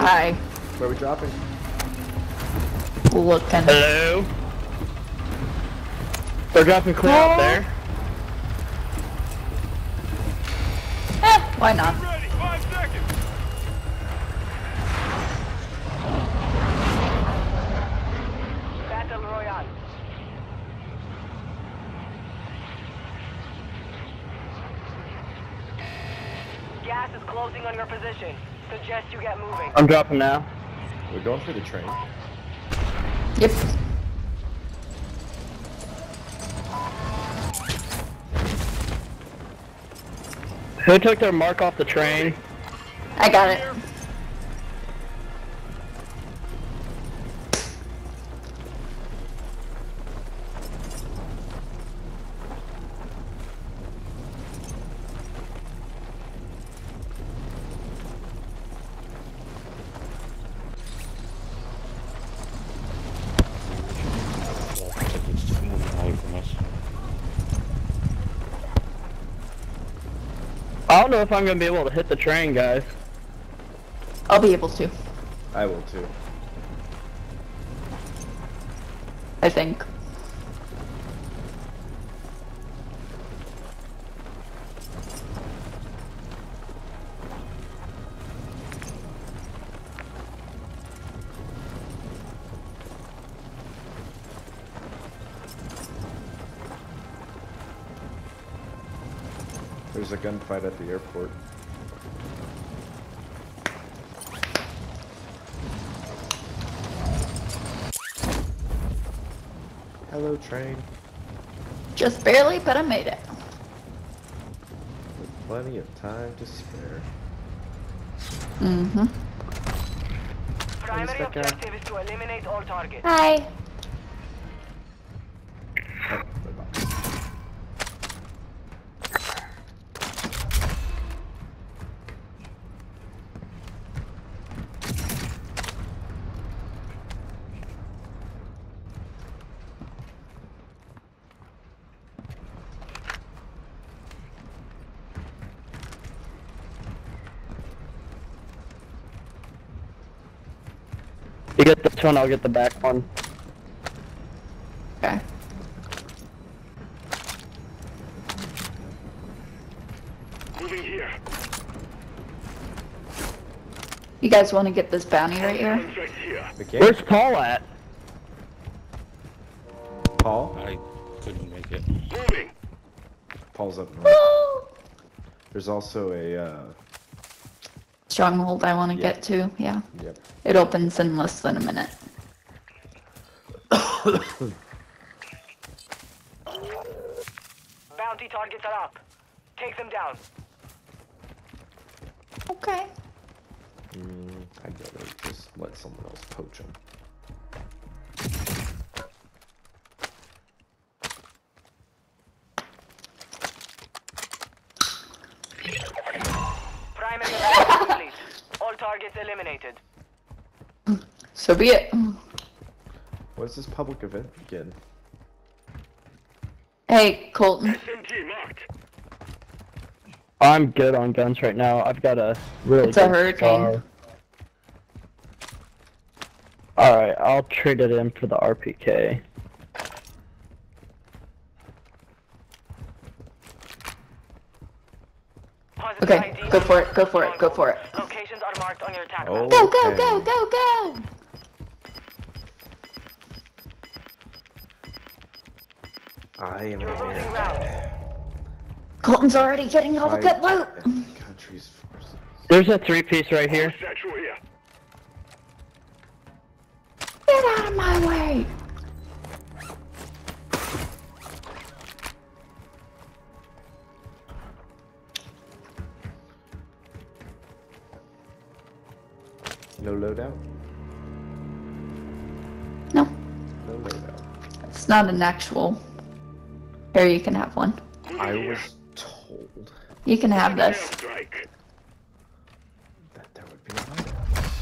Hi. Where are we dropping? Looking. Hello? They're dropping clear out there. Eh, why not? Ready, five seconds. Battle Royale. Gas is closing on your position. Suggest you get moving. I'm dropping now. We're going for the train. Yep. Who took their mark off the train? I got it. Know if I'm gonna be able to hit the train, guys. I'll be able to. I will too. I think. There's a gunfight at the airport. Hello, train. Just barely, but I made it. With plenty of time to spare. Mm-hmm. Primary objective is to eliminate all targets. Hi. Oh, the box. You get this one, I'll get the back one. Okay. Moving here. You guys want to get this bounty right here? Contract here. We. Where's Paul at? Paul? I couldn't make it. Moving. Paul's up north. There's also a, uh, Stronghold I want to Yeah. get to, yeah. yep. It opens in less than a minute. Bounty targets are up. Take them down. Okay. Mm, I'd rather just let someone else poach them. Primary objective complete. All targets eliminated. So be it. What's this public event again? Hey, Colton. I'm good on guns right now. I've got a really It's a good hurricane. Alright, I'll trade it in for the RPK. Okay, go for it, go for it, go for it. Locations are marked on your attack Oh. Go, go, Okay. go, go, go! I am You're losing here. ground. Colton's already getting all the good loot. Fight the Country's forces. There's a three piece right here. Get out of my way! No loadout? No, No loadout. it's not an actual. Here, you can have one. I was told You can have this. That there would be loadouts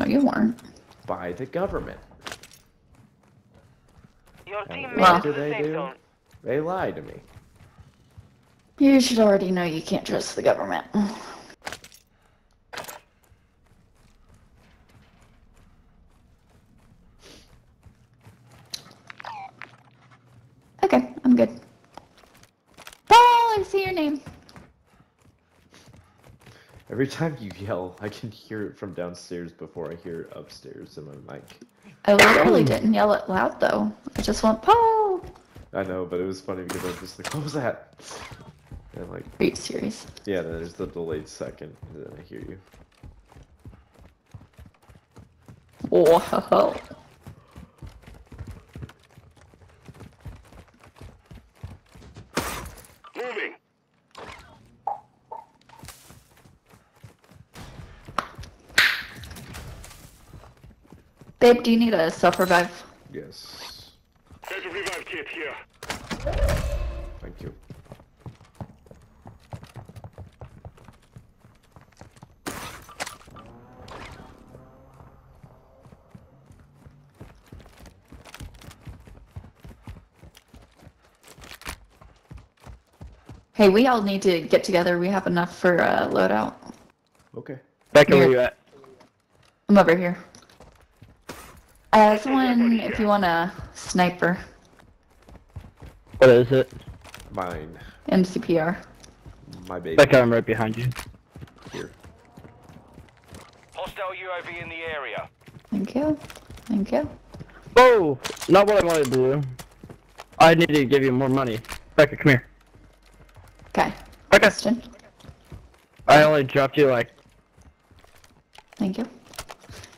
No, you weren't. by the government. Your And team what Well- it do they safe do? zone. They lied to me. You should already know you can't trust the government. I'm good. Paul, I see your name. Every time you yell, I can hear it from downstairs before I hear it upstairs in my mic. I literally didn't yell it loud though. I just went, Paul. I know, but it was funny because I was just like, what was that? And like, Are you serious? yeah, then there's the delayed second, and then I hear you. Whoa. Moving. Babe, do you need a self revive? Yes. There's a revive kit here. Thank you. Hey, we all need to get together. We have enough for a loadout. Okay. Becca, where Here. you at? I'm over here. Uh, one if you want a sniper, What is it? Mine. MCPR. My baby. Becca, I'm right behind you. Here. Hostile UAV in the area. Thank you. Thank you. Oh, not what I wanted to do. I need to give you more money. Becca, come here. Okay. Becca, Question. I only dropped you like Thank you.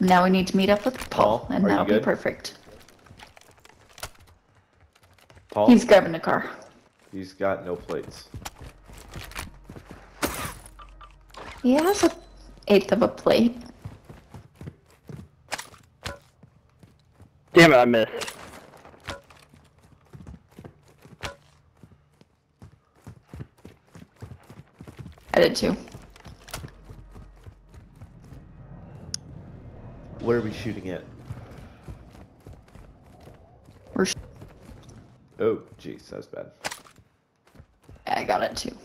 Now we need to meet up with Paul, Paul, and are that'll be perfect. Paul? He's grabbing the car. He's got no plates. He has an eighth of a plate. Damn it, I missed. I did too. What are we shooting at? We're sh- Oh, jeez, that's bad. I got it too.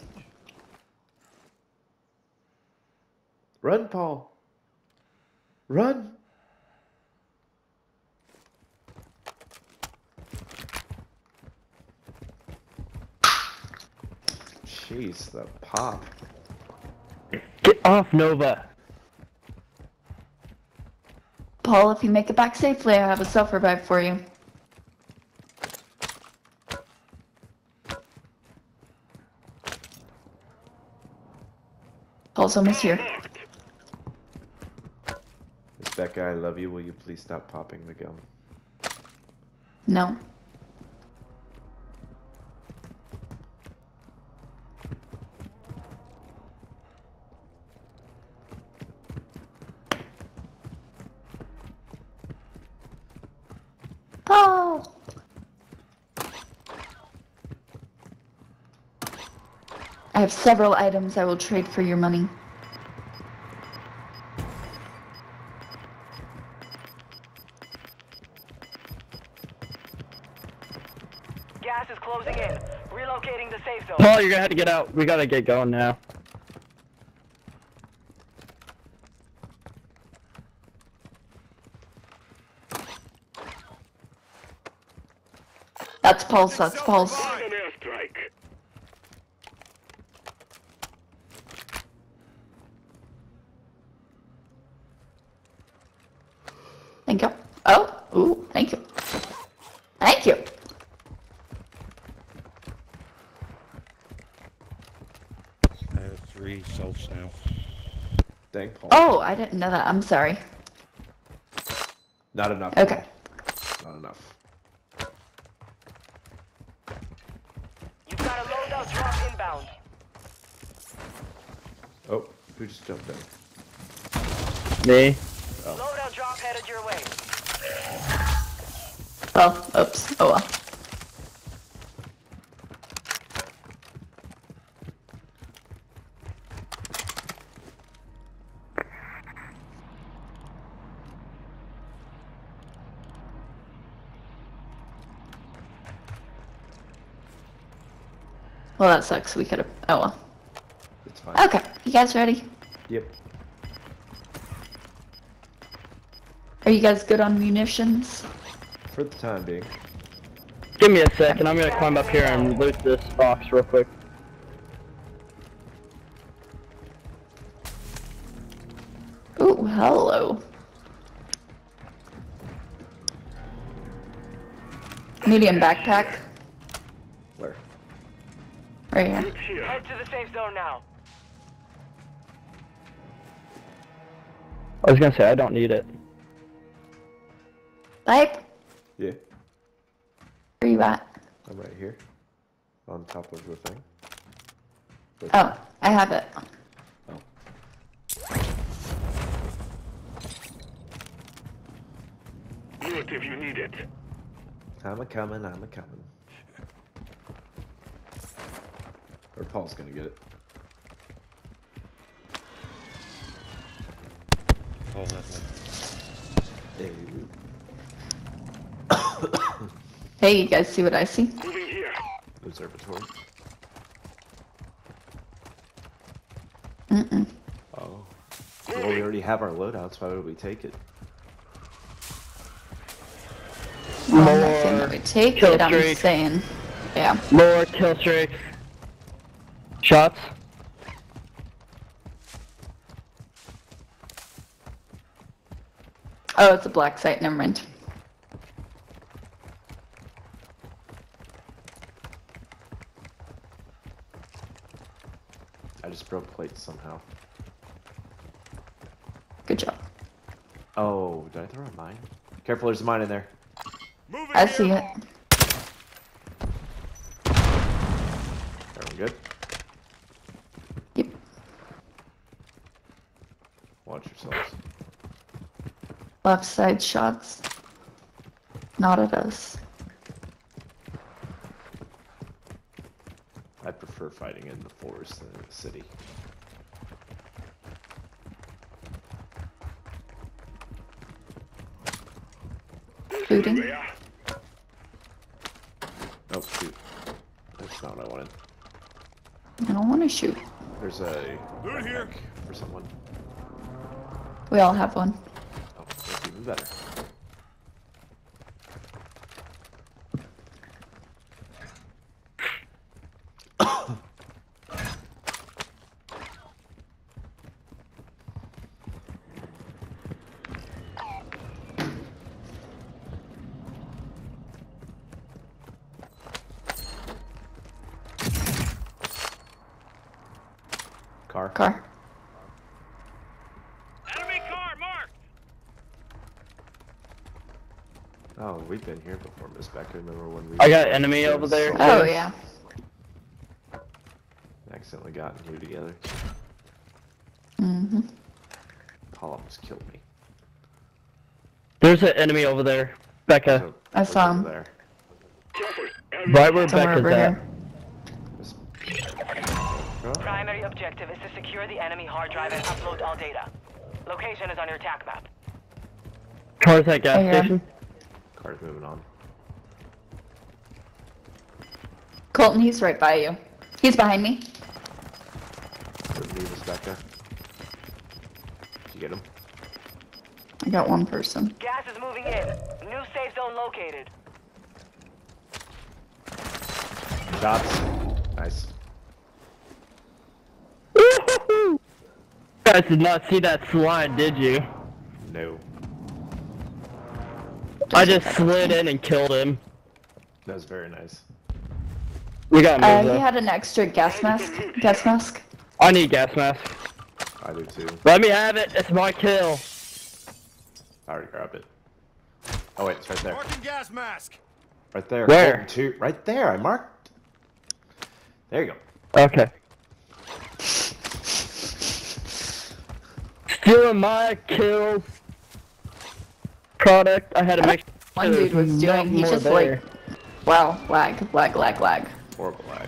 Run, Paul. Run. Jeez, the pop. Get off Nova. Paul, if you make it back safely, I have a self revive for you. Paul's almost here. Miss Becca, I love you. Will you please stop popping the gum? No. I have several items I will trade for your money. Gas is closing in. Relocating the safe zone. Paul, you're gonna have to get out. We gotta get going now. That's Pulse, that's Paul's. On an airstrike. Thank you. Oh, ooh, thank you. Thank you. I have three selves now. Dang, Paul. Oh, I didn't know that. I'm sorry. Not enough. Okay. Paul. Not enough. You've got a loadout drop inbound. Oh, who just jumped in? Me. Loadout drop headed your way. Oh, oops. Oh well. Well, that sucks. We could have. Oh well. It's fine. Okay, you guys ready? Yep. Are you guys good on munitions? For the time being. give me a second. I'm gonna climb up here and loot this box real quick. Ooh, hello. Medium backpack. Where? Right here. Head to the safe zone now. I was gonna say I don't need it. Like, Yeah, where you at? I'm right here. On top of the thing. With- Oh, I have it. Oh. Loot if you need it. I'm a coming, I'm a coming. Or Paul's gonna get it. Oh, that way. Hey. Hey, you guys see what I see? Moving here. Observatory. Mm-mm. Oh. Well, we already have our loadouts. Why would we take it? Well, I'm not saying that More we take kill it, I'm streak. saying, yeah. More kill streaks. Shots. Oh, it's a black site, never mind. I just broke plates somehow. Good job. Oh, did I throw a mine? Careful, there's a mine in there. Moving I see it. Everyone good? Yep. Watch yourselves. Left side shots. Not at us. I prefer fighting in the forest than in the city. Shooting. Oh, shoot. That's not what I wanted. I don't want to shoot. There's a Loot here. backpack for someone. We all have one. That's even better. Car. Car. Enemy car marked. Oh, we've been here before, Miss Becker. Remember when we? I got enemy over there. Oh, yeah. Accidentally got in here together. Mm-hmm. Paul almost killed me. There's an enemy over there. Becca. So, I saw him. There. Careful. Enemy Right where Somewhere Becca's over at. here. Primary objective is to secure the enemy hard drive and upload all data. Location is on your attack map. Car's at gas Oh, yeah. Station. moving on. Colton, he's right by you. He's behind me. Couldn't leave us back there. Did you get him? I got one person. Gas is moving in. New safe zone located. Shots. Nice. You guys did not see that slide, did you? No. I just slid in and killed him. That was very nice. We got Uh, he had an extra gas mask. Gas mask. I need gas mask. I do too. Let me have it. It's my kill. I already grabbed it. Oh wait, it's right there. Marking gas mask. Right there. Where? Oh, two. Right there. I marked. There you go. Okay. Stealing my kills. Product. I had to make. One dude was doing. not He just there. like, wow, lag, lag, lag, lag. Horrible lag.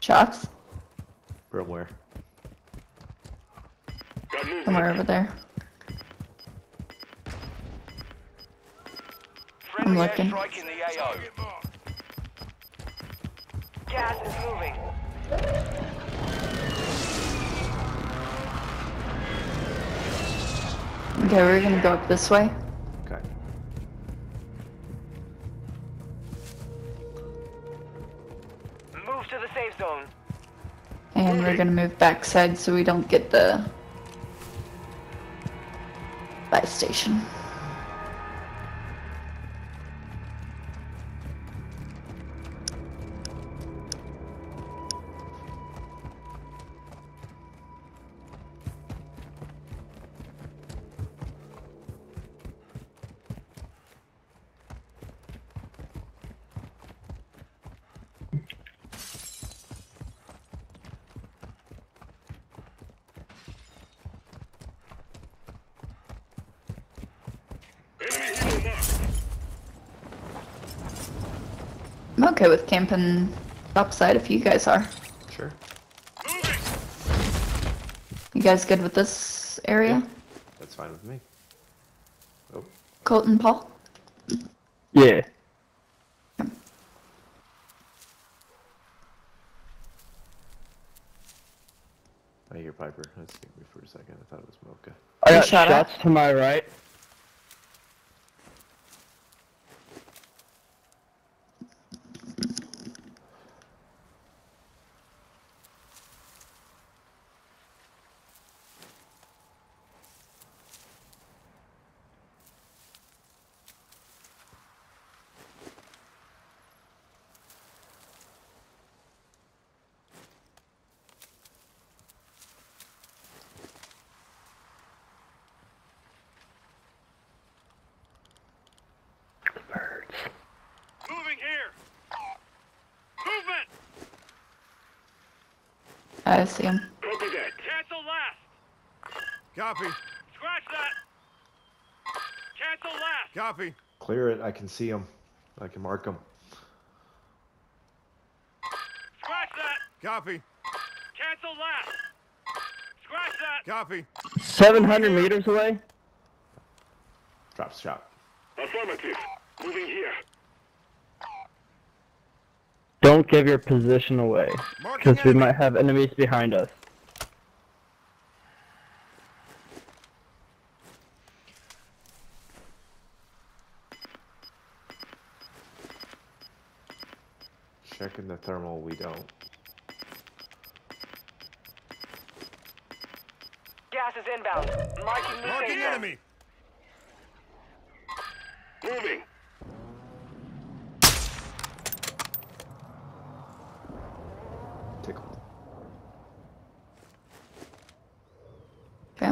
Shots From where? Somewhere over there. Friendly looking. Gas is moving. Okay, we're gonna go up this way. Okay. Move to the safe zone. And we're gonna move backside so we don't get the by station. Camping topside if you guys are. Sure. You guys good with this area? That's fine with me. Oh, Colton, Paul? Yeah. I hear Piper. That scared me for a second. I thought it was Mocha. I You got shot at? shots to my right. Moving here. Movement. I see him. Copy that. Cancel last. Copy. Scratch that. Cancel last. Copy. Clear it. I can see him. I can mark him. Scratch that. Copy. Cancel last. Scratch that. Copy. 700 meters away. Drop shot. Affirmative. Moving here. Don't give your position away, because we might have enemies behind us. Checking the thermal. We don't. Gas is inbound. Marking Marking enemy. Moving. Tickled. Okay, I'm moving down. Enemy visual. Moving. Look alive. Check.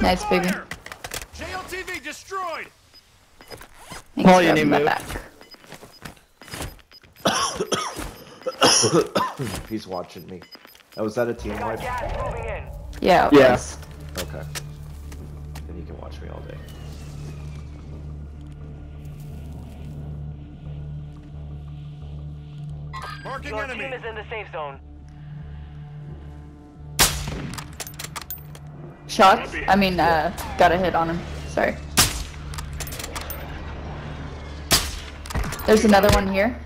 Taking effective Got it. Nice, baby. fire. JLTV destroyed. Thanks Paul, for you need my move. back. He's watching me. Oh, was that a team Got wipe? gas moving in. Yeah, Yes. Yeah. Okay. Then you can watch me all day. Marking Your enemy. team is in the safe zone. Shots? I mean, uh, got a hit on him. Sorry. There's another one here.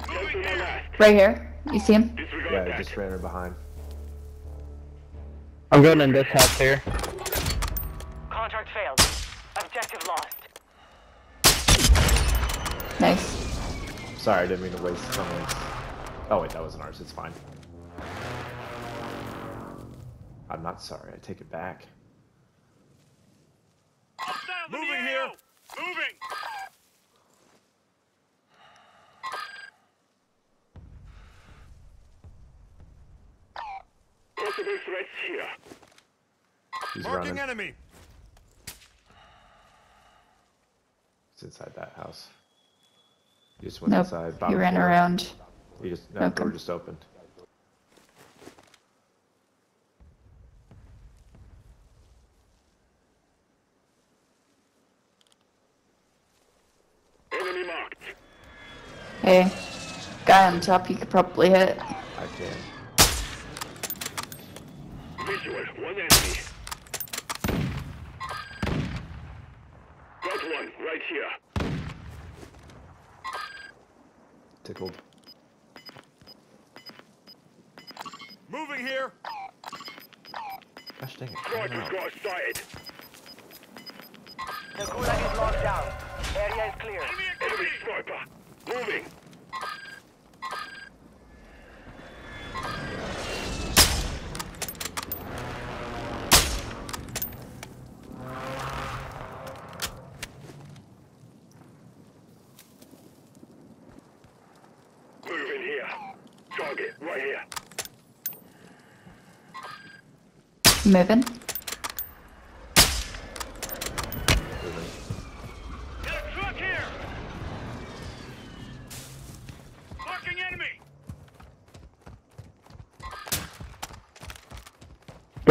Right here. You see him? Yeah, I just ran her behind. I'm going in this house here. Contract failed. Objective lost. Nice. Sorry, I didn't mean to waste someone's. Oh wait, that wasn't ours. It's fine. I'm not sorry. I take it back. Moving here. Moving. Possible threats here. He's Marking running. enemy. He's inside that house. He just went Nope. inside. He ran floor. around. He just no, Okay. door just opened. Enemy marked. Hey, guy on top you could probably hit. I can. Visual. One enemy. Got one right here. Tickled. Moving here. Gosh dang it. Sniper I don't know. squad sighted. The gulag is locked down. Area is clear. Enemy sniper. Moving. Moving here. Target right here. Moving. Get a truck here. Marking enemy.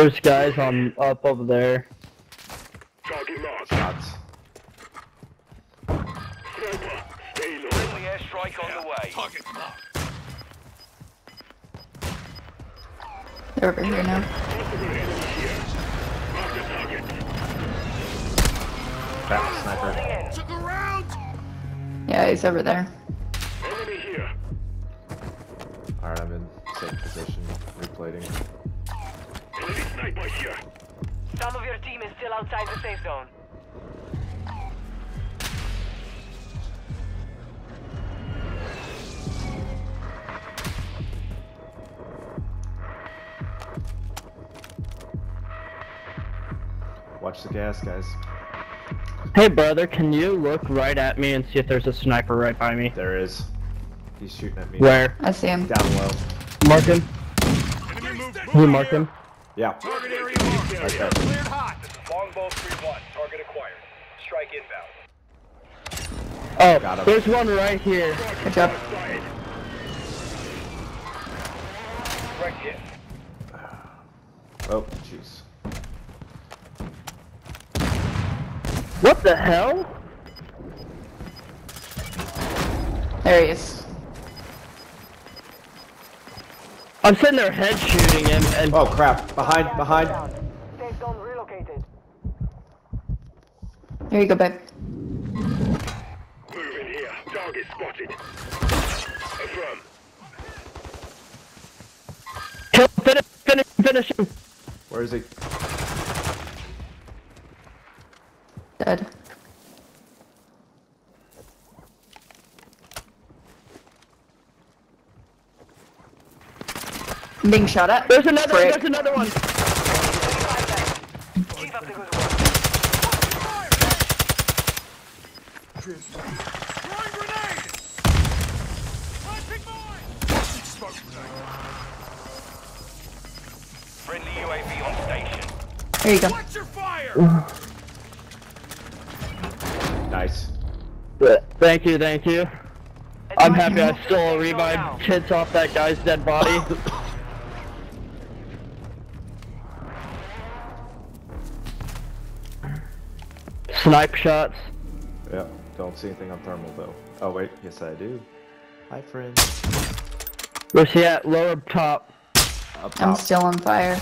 There's guys on up over there. Target marked. Shots. Sniper. Stay low. Friendly airstrike on the way. Target marked. They're over here now. Possible enemy here. Mark the target. Back sniper. Closing in. Took a round. Yeah, he's over there. Watch the gas, guys. Hey brother, can you look right at me and see if there's a sniper right by me? There is. He's shooting at me. Where? I see him. Down low. Mark him. Enemy. You mark him. Yeah. Target area marked. Right there. Cleared hot. Longbow 3-1. Target acquired. Strike inbound. Oh, Got him. there's one right here. Good job. Sighted. Direct hit. Oh, jeez. What the hell? There he is. I'm sitting there head shooting him and Oh crap! Behind, behind. Down. Safe zone relocated. Here you go, babe. Move in here. Target spotted. Affirm. kill finish finish finish him. Where is he? Dead. I'm being shot at. There's another Frick. there's another one. Keep up the Watch your fire. Nice. Thank you, thank you. I'm happy I stole a revive Now. kits off that guy's dead body. Snipe shots. Yep. Don't see anything on thermal though. Oh wait, yes I do. Hi friend. Where's he at? Lower top. Up I'm still on fire.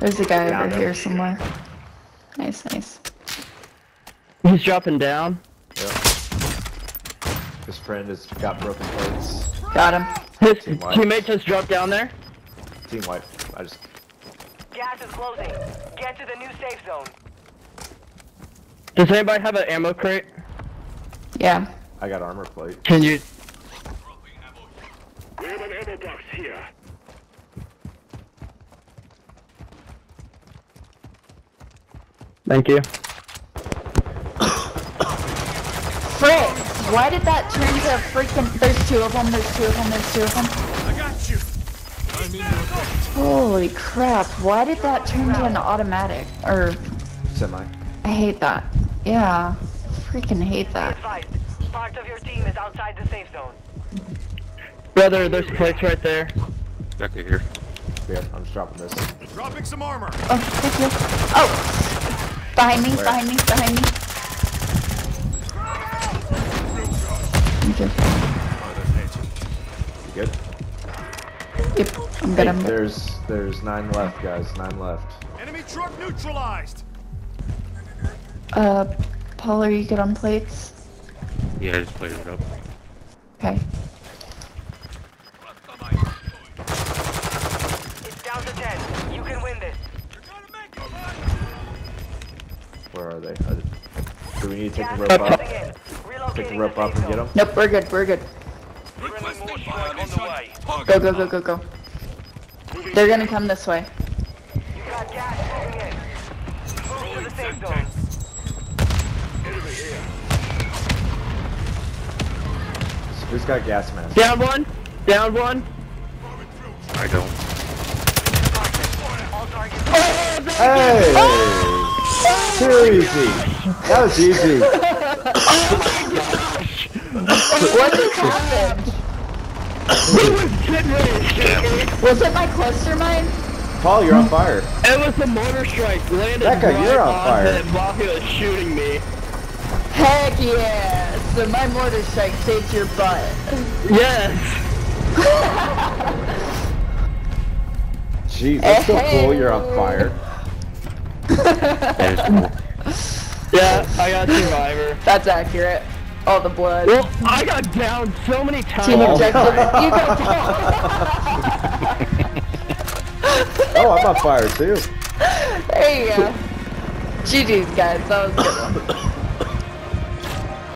There's a guy Down over there. here somewhere. Nice, nice. He's dropping down. Yep. His friend has got broken plates. Got him. His Team wipe. teammate just dropped down there. Team wipe. I just Gas is closing. Get to the new safe zone. Does anybody have an ammo crate? Yeah. I got armor plate. Can you? We have an ammo box here. Thank you. Frick! Why did that turn to freaking? There's two of them. There's two of them. There's two of them. I got you. I'm in Holy crap! Why did that turn to an automatic? Or Semi. I hate that. Yeah. Freaking hate that. Part of your team is outside the safe zone. Brother, there's plates right there. Back here. Yeah, I'm just dropping this. Dropping some armor. Oh, thank you. Oh! Behind me, Where? behind me, behind me. Thank you. You good? Yep, I'm Hey, I'm good. there's there's nine left, guys. Nine left. Enemy truck neutralized. Uh, Paul, are you good on plates? Yeah, I just played it up. Okay. Are they? Are they- Do we need to take Gas the rope up? closing in. Relocating Take the rope the up and get them? Nope, we're good, we're good. Friendly mortar strike on the way. Go, go, go, go, go. They're gonna come this way. You got gas moving in. Move to the safe zone. Who's got gas masks? Down one. Down one. I don't. All targets. Hey! Too easy. That was easy. What just happened? Was it my cluster mine? Paul, you're on fire. It was the mortar strike landed Becca, right you're on on fire. him while he was shooting me. Heck yeah! So my mortar strike saved your butt. Yes. Jeez, that's so cool. You're on fire. That is cool. Yeah, I got survivor. That's accurate. All the blood. Well, I got down so many times. Team Oh. objective. You go down. Oh, I'm on fire too. There you go. GG's guys, that was good one.